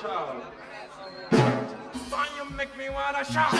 Son, you make me wanna shout.